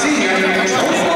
Sim, é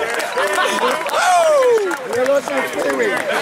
Woo! Woo!